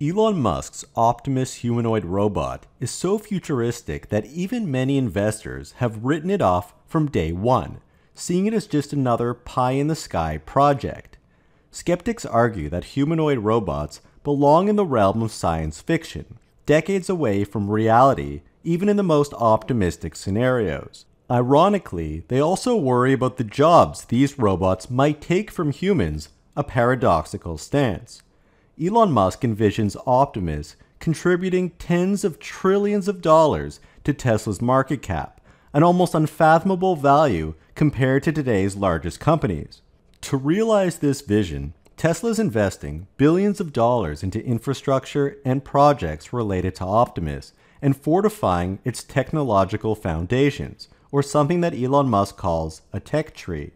Elon Musk's Optimus humanoid robot is so futuristic that even many investors have written it off from day one, seeing it as just another pie in the sky project. Skeptics argue that humanoid robots belong in the realm of science fiction, decades away from reality, even in the most optimistic scenarios. Ironically, they also worry about the jobs these robots might take from humans, a paradoxical stance. Elon Musk envisions Optimus contributing tens of trillions of dollars to Tesla's market cap, an almost unfathomable value compared to today's largest companies. To realize this vision, Tesla is investing billions of dollars into infrastructure and projects related to Optimus and fortifying its technological foundations, or something that Elon Musk calls a tech tree.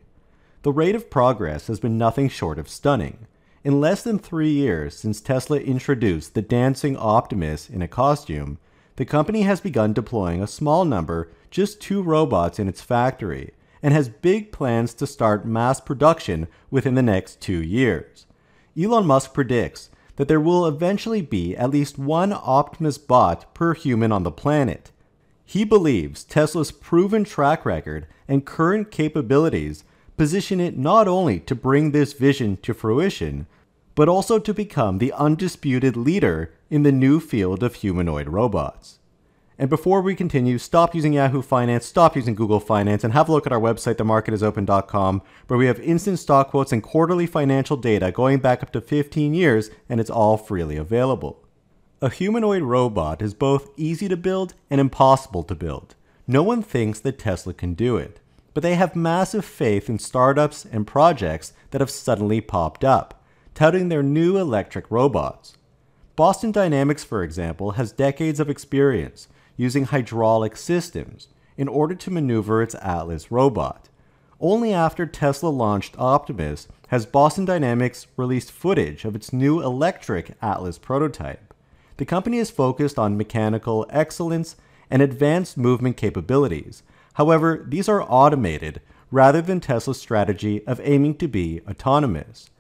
The rate of progress has been nothing short of stunning. In less than three years since Tesla introduced the dancing Optimus in a costume, the company has begun deploying a small number, just two robots in its factory, and has big plans to start mass production within the next two years. Elon Musk predicts that there will eventually be at least one Optimus bot per human on the planet. He believes Tesla's proven track record and current capabilities position it not only to bring this vision to fruition, but also to become the undisputed leader in the new field of humanoid robots. And before we continue, stop using Yahoo Finance, stop using Google Finance, and have a look at our website, themarketisopen.com, where we have instant stock quotes and quarterly financial data going back up to 15 years, and it's all freely available. A humanoid robot is both easy to build and impossible to build. No one thinks that Tesla can do it, but they have massive faith in startups and projects that have suddenly popped up touting their new electric robots. Boston Dynamics, for example, has decades of experience using hydraulic systems in order to maneuver its Atlas robot. Only after Tesla launched Optimus has Boston Dynamics released footage of its new electric Atlas prototype. The company is focused on mechanical excellence and advanced movement capabilities. However, these are automated rather than Tesla's strategy of aiming to be autonomous.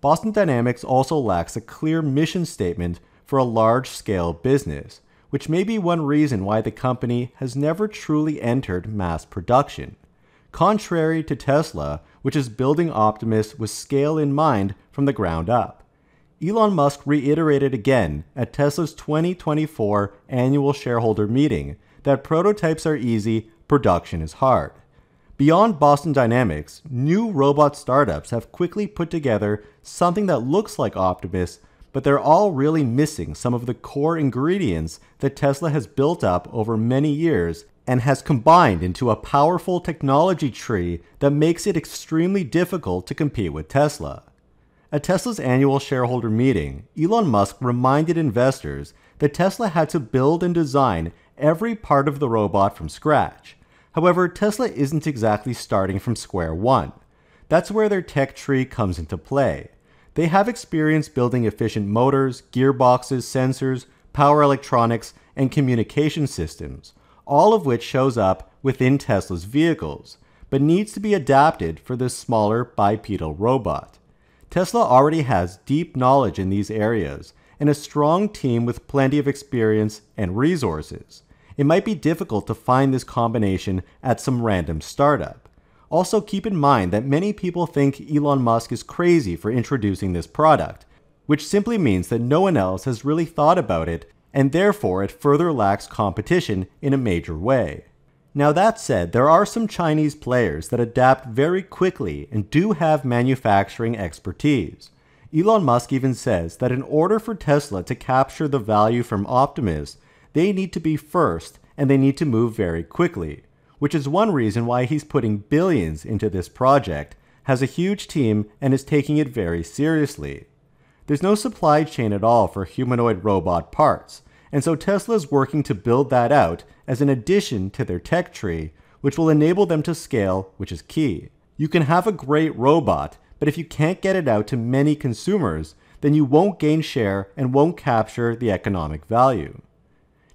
Boston Dynamics also lacks a clear mission statement for a large scale business, which may be one reason why the company has never truly entered mass production. Contrary to Tesla, which is building Optimus with scale in mind from the ground up. Elon Musk reiterated again at Tesla's 2024 annual shareholder meeting that prototypes are easy, production is hard. Beyond Boston Dynamics, new robot startups have quickly put together something that looks like Optimus, but they're all really missing some of the core ingredients that Tesla has built up over many years and has combined into a powerful technology tree that makes it extremely difficult to compete with Tesla. At Tesla's annual shareholder meeting, Elon Musk reminded investors that Tesla had to build and design every part of the robot from scratch. However, Tesla isn't exactly starting from square one. That's where their tech tree comes into play. They have experience building efficient motors, gearboxes, sensors, power electronics, and communication systems, all of which shows up within Tesla's vehicles, but needs to be adapted for this smaller bipedal robot. Tesla already has deep knowledge in these areas and a strong team with plenty of experience and resources it might be difficult to find this combination at some random startup. Also, keep in mind that many people think Elon Musk is crazy for introducing this product, which simply means that no one else has really thought about it, and therefore it further lacks competition in a major way. Now, that said, there are some Chinese players that adapt very quickly and do have manufacturing expertise. Elon Musk even says that in order for Tesla to capture the value from Optimus, they need to be first and they need to move very quickly, which is one reason why he's putting billions into this project, has a huge team, and is taking it very seriously. There's no supply chain at all for humanoid robot parts, and so Tesla is working to build that out as an addition to their tech tree, which will enable them to scale, which is key. You can have a great robot, but if you can't get it out to many consumers, then you won't gain share and won't capture the economic value.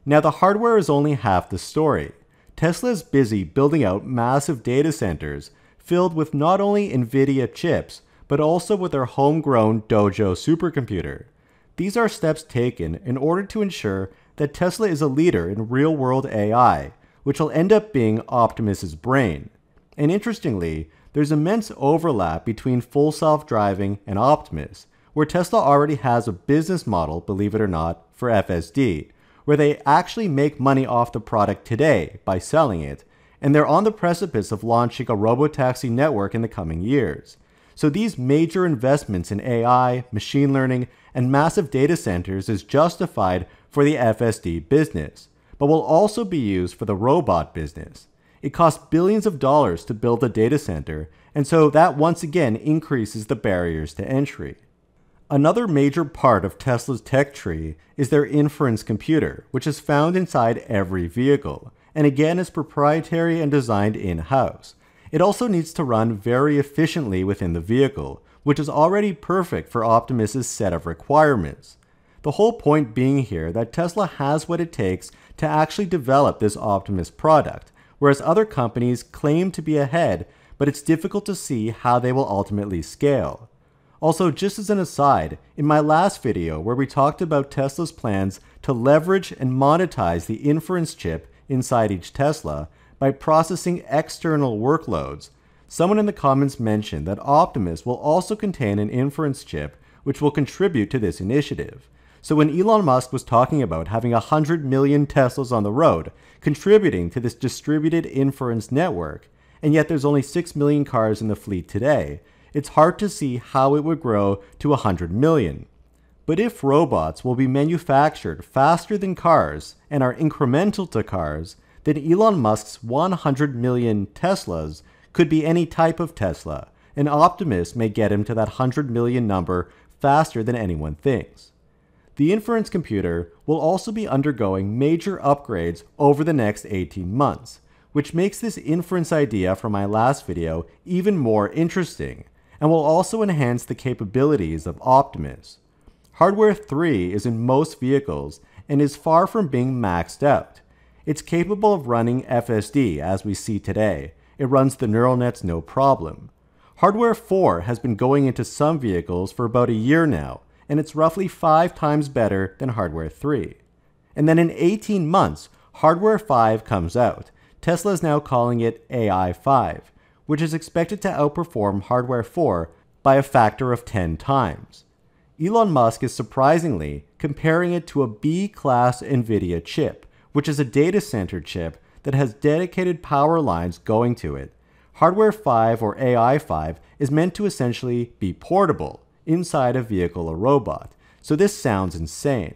Now, the hardware is only half the story. Tesla is busy building out massive data centers filled with not only NVIDIA chips, but also with their homegrown Dojo supercomputer. These are steps taken in order to ensure that Tesla is a leader in real world AI, which will end up being Optimus's brain. And interestingly, there's immense overlap between full self driving and Optimus, where Tesla already has a business model, believe it or not, for FSD, where they actually make money off the product today by selling it, and they're on the precipice of launching a robotaxi network in the coming years. So these major investments in AI, machine learning, and massive data centers is justified for the FSD business, but will also be used for the robot business. It costs billions of dollars to build a data center, and so that once again increases the barriers to entry. Another major part of Tesla's tech tree is their inference computer, which is found inside every vehicle, and again is proprietary and designed in house. It also needs to run very efficiently within the vehicle, which is already perfect for Optimus's set of requirements. The whole point being here that Tesla has what it takes to actually develop this Optimus product, whereas other companies claim to be ahead, but it's difficult to see how they will ultimately scale. Also, just as an aside, in my last video where we talked about Tesla's plans to leverage and monetize the inference chip inside each Tesla by processing external workloads, someone in the comments mentioned that Optimus will also contain an inference chip which will contribute to this initiative. So when Elon Musk was talking about having 100 million Teslas on the road, contributing to this distributed inference network, and yet there's only 6 million cars in the fleet today, it's hard to see how it would grow to 100 million. But if robots will be manufactured faster than cars and are incremental to cars, then Elon Musk's 100 million Teslas could be any type of Tesla, and Optimus may get him to that 100 million number faster than anyone thinks. The inference computer will also be undergoing major upgrades over the next 18 months, which makes this inference idea from my last video even more interesting, and will also enhance the capabilities of Optimus. Hardware 3 is in most vehicles and is far from being maxed out. It's capable of running FSD as we see today. It runs the neural nets no problem. Hardware 4 has been going into some vehicles for about a year now, and it's roughly 5 times better than Hardware 3. And then in 18 months, Hardware 5 comes out. Tesla is now calling it AI 5, which is expected to outperform Hardware 4 by a factor of 10 times. Elon Musk is surprisingly comparing it to a B class NVIDIA chip, which is a data center chip that has dedicated power lines going to it. Hardware 5 or AI 5 is meant to essentially be portable inside a vehicle or robot, so this sounds insane.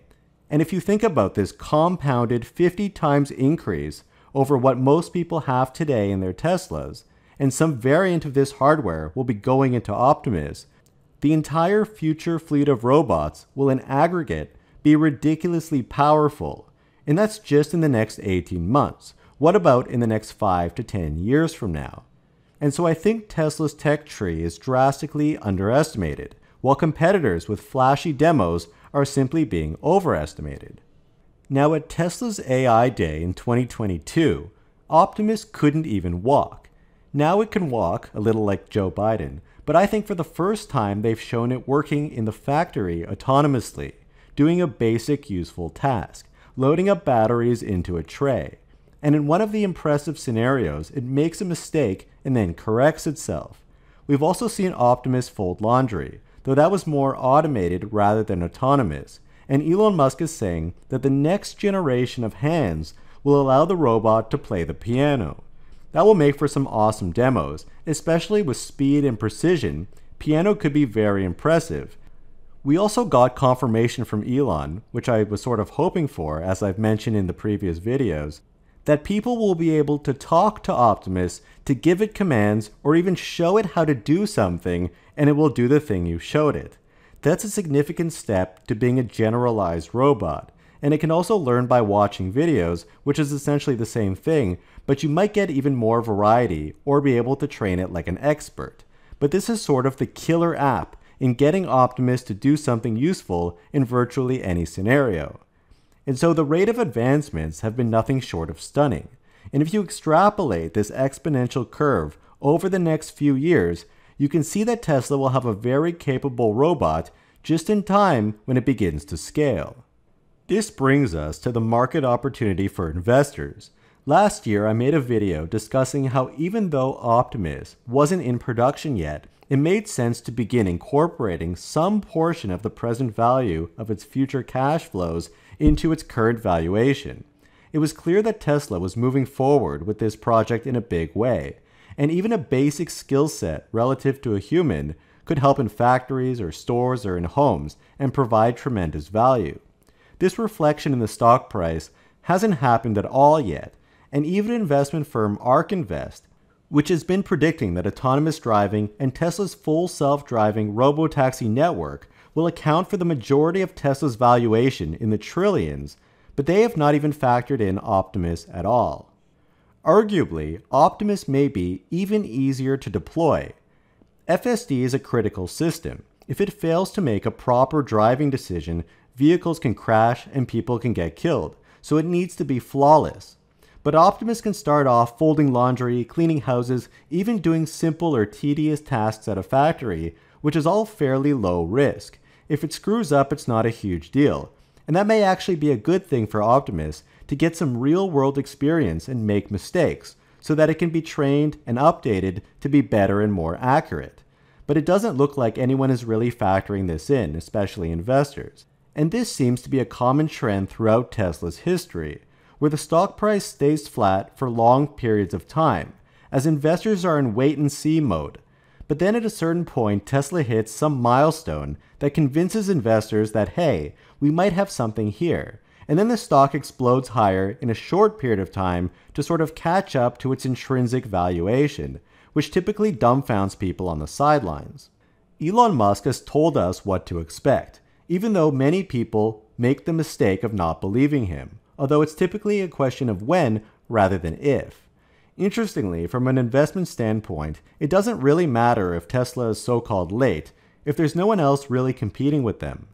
And if you think about this compounded 50 times increase over what most people have today in their Teslas, and some variant of this hardware will be going into Optimus, the entire future fleet of robots will in aggregate be ridiculously powerful, and that's just in the next 18 months. What about in the next 5 to 10 years from now? And so I think Tesla's tech tree is drastically underestimated, while competitors with flashy demos are simply being overestimated. Now, at Tesla's AI Day in 2022, Optimus couldn't even walk. Now it can walk, a little like Joe Biden, but I think for the first time they've shown it working in the factory autonomously, doing a basic useful task, loading up batteries into a tray. And in one of the impressive scenarios, it makes a mistake and then corrects itself. We've also seen Optimus fold laundry, though that was more automated rather than autonomous, and Elon Musk is saying that the next generation of hands will allow the robot to play the piano. That will make for some awesome demos, especially with speed and precision. Piano could be very impressive. We also got confirmation from Elon, which I was sort of hoping for, as I've mentioned in the previous videos, that people will be able to talk to Optimus to give it commands or even show it how to do something, and it will do the thing you showed it. That's a significant step to being a generalized robot, and it can also learn by watching videos, which is essentially the same thing, but you might get even more variety or be able to train it like an expert. But this is sort of the killer app in getting Optimus to do something useful in virtually any scenario. And so the rate of advancements have been nothing short of stunning. And if you extrapolate this exponential curve over the next few years, you can see that Tesla will have a very capable robot just in time when it begins to scale. This brings us to the market opportunity for investors. Last year, I made a video discussing how even though Optimus wasn't in production yet, it made sense to begin incorporating some portion of the present value of its future cash flows into its current valuation. It was clear that Tesla was moving forward with this project in a big way, and even a basic skill set relative to a human could help in factories or stores or in homes and provide tremendous value. This reflection in the stock price hasn't happened at all yet, and even investment firm ARK Invest, which has been predicting that autonomous driving and Tesla's full self driving robotaxi network will account for the majority of Tesla's valuation in the trillions, but they have not even factored in Optimus at all. Arguably, Optimus may be even easier to deploy. FSD is a critical system. If it fails to make a proper driving decision, vehicles can crash and people can get killed, so it needs to be flawless. But Optimus can start off folding laundry, cleaning houses, even doing simple or tedious tasks at a factory, which is all fairly low risk. If it screws up, it's not a huge deal. And that may actually be a good thing for Optimus to get some real world experience and make mistakes, so that it can be trained and updated to be better and more accurate. But it doesn't look like anyone is really factoring this in, especially investors and this seems to be a common trend throughout Tesla's history, where the stock price stays flat for long periods of time, as investors are in wait and see mode. But then at a certain point, Tesla hits some milestone that convinces investors that, hey, we might have something here. And then the stock explodes higher in a short period of time to sort of catch up to its intrinsic valuation, which typically dumbfounds people on the sidelines. Elon Musk has told us what to expect even though many people make the mistake of not believing him, although it's typically a question of when rather than if. Interestingly, from an investment standpoint, it doesn't really matter if Tesla is so called late if there's no one else really competing with them.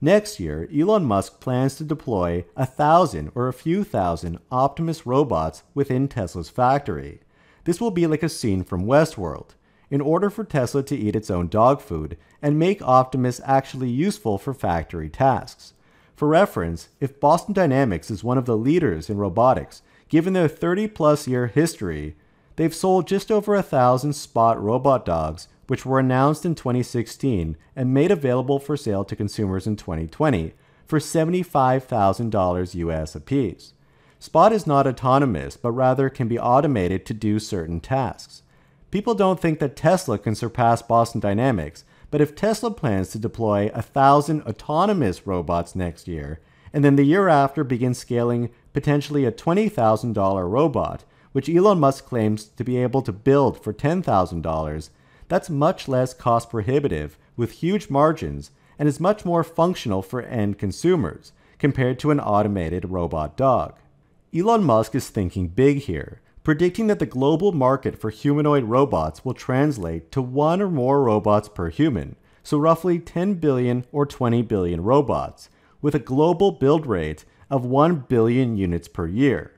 Next year, Elon Musk plans to deploy a thousand or a few thousand Optimus robots within Tesla's factory. This will be like a scene from Westworld in order for Tesla to eat its own dog food and make Optimus actually useful for factory tasks. For reference, if Boston Dynamics is one of the leaders in robotics, given their 30 plus year history, they've sold just over a thousand Spot robot dogs, which were announced in 2016 and made available for sale to consumers in 2020 for $75,000 US apiece. Spot is not autonomous, but rather can be automated to do certain tasks. People don't think that Tesla can surpass Boston Dynamics, but if Tesla plans to deploy a thousand autonomous robots next year, and then the year after begin scaling potentially a $20,000 robot, which Elon Musk claims to be able to build for $10,000, that's much less cost prohibitive with huge margins and is much more functional for end consumers compared to an automated robot dog. Elon Musk is thinking big here predicting that the global market for humanoid robots will translate to one or more robots per human, so roughly 10 billion or 20 billion robots, with a global build rate of 1 billion units per year.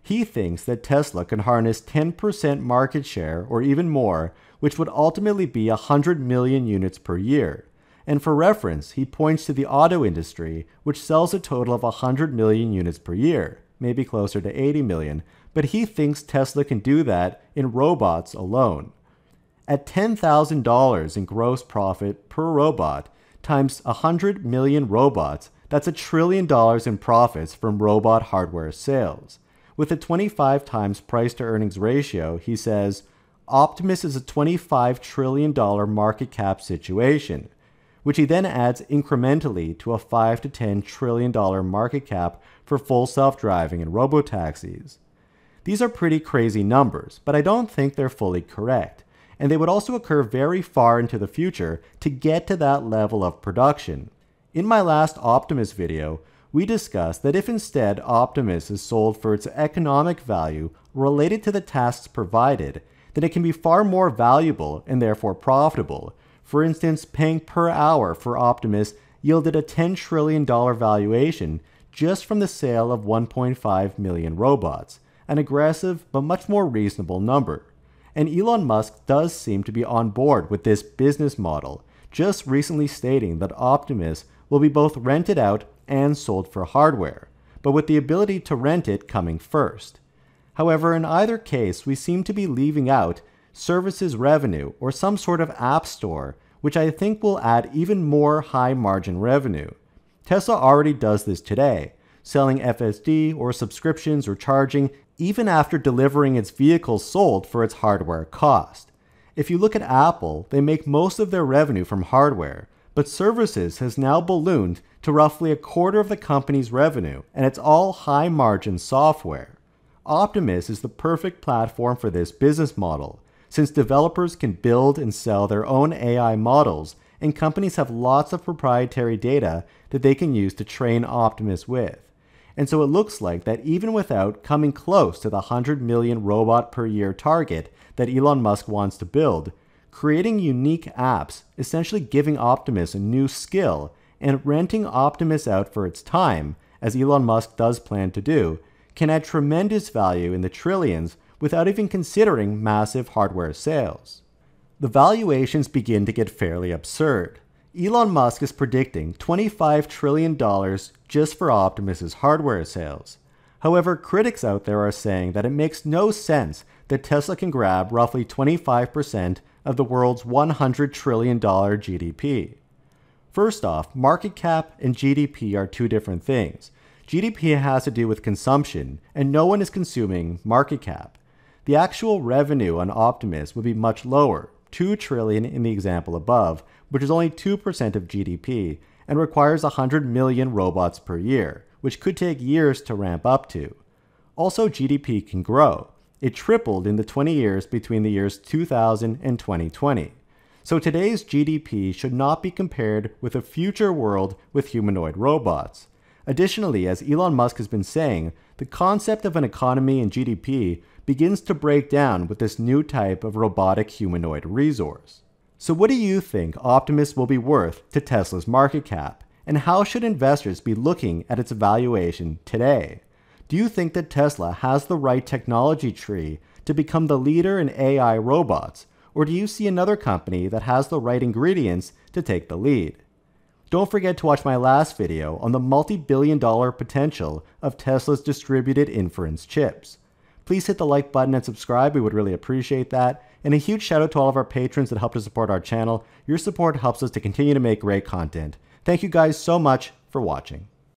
He thinks that Tesla can harness 10% market share or even more, which would ultimately be 100 million units per year. And for reference, he points to the auto industry, which sells a total of 100 million units per year, maybe closer to 80 million, but he thinks Tesla can do that in robots alone. At $10,000 in gross profit per robot times 100 million robots, that's a trillion dollars in profits from robot hardware sales. With a 25 times price to earnings ratio, he says, Optimus is a $25 trillion market cap situation, which he then adds incrementally to a 5 to 10 trillion dollar market cap for full self-driving and robotaxis. These are pretty crazy numbers, but I don't think they're fully correct, and they would also occur very far into the future to get to that level of production. In my last Optimus video, we discussed that if instead Optimus is sold for its economic value related to the tasks provided, then it can be far more valuable and therefore profitable. For instance, paying per hour for Optimus yielded a $10 trillion valuation just from the sale of 1.5 million robots an aggressive but much more reasonable number. And Elon Musk does seem to be on board with this business model, just recently stating that Optimus will be both rented out and sold for hardware, but with the ability to rent it coming first. However, in either case, we seem to be leaving out services revenue or some sort of app store, which I think will add even more high margin revenue. Tesla already does this today, selling FSD or subscriptions or charging even after delivering its vehicles sold for its hardware cost. If you look at Apple, they make most of their revenue from hardware, but services has now ballooned to roughly a quarter of the company's revenue, and it's all high margin software. Optimus is the perfect platform for this business model, since developers can build and sell their own AI models, and companies have lots of proprietary data that they can use to train Optimus with. And so it looks like that even without coming close to the 100 million robot per year target that Elon Musk wants to build, creating unique apps, essentially giving Optimus a new skill, and renting Optimus out for its time, as Elon Musk does plan to do, can add tremendous value in the trillions without even considering massive hardware sales. The valuations begin to get fairly absurd. Elon Musk is predicting $25 trillion just for Optimus's hardware sales. However, critics out there are saying that it makes no sense that Tesla can grab roughly 25% of the world's $100 trillion GDP. First off, market cap and GDP are two different things. GDP has to do with consumption, and no one is consuming market cap. The actual revenue on Optimus would be much lower, 2 trillion in the example above, which is only 2% of GDP and requires 100 million robots per year, which could take years to ramp up to. Also, GDP can grow. It tripled in the 20 years between the years 2000 and 2020. So today's GDP should not be compared with a future world with humanoid robots. Additionally, as Elon Musk has been saying, the concept of an economy and GDP begins to break down with this new type of robotic humanoid resource. So, what do you think Optimus will be worth to Tesla's market cap? And how should investors be looking at its valuation today? Do you think that Tesla has the right technology tree to become the leader in AI robots? Or do you see another company that has the right ingredients to take the lead? Don't forget to watch my last video on the multi billion dollar potential of Tesla's distributed inference chips. Please hit the like button and subscribe, we would really appreciate that. And a huge shout out to all of our patrons that help to support our channel. Your support helps us to continue to make great content. Thank you guys so much for watching.